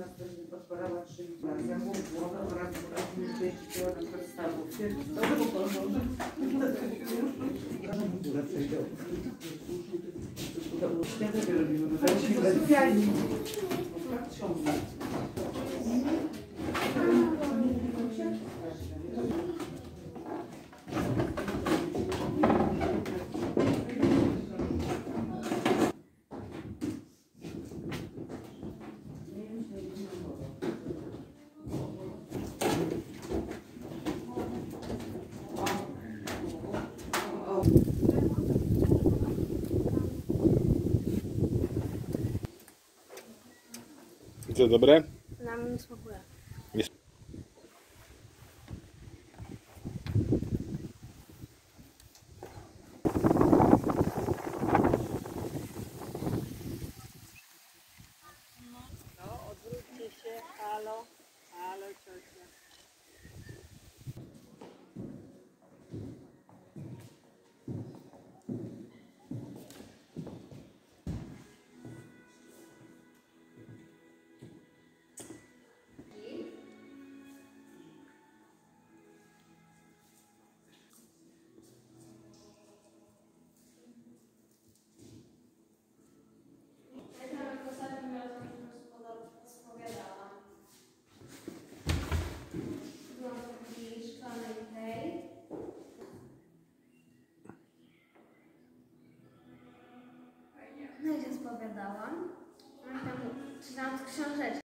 następnie podparała trzy razy głowę oraz jeździła na podstawówkę. To było porządek. To było świetnie robimy. I co, dobre? Nam nie smakuje. No, odwróćcie się, halo, halo ciocia. opowiadałam. Mam czytałam z książeczki.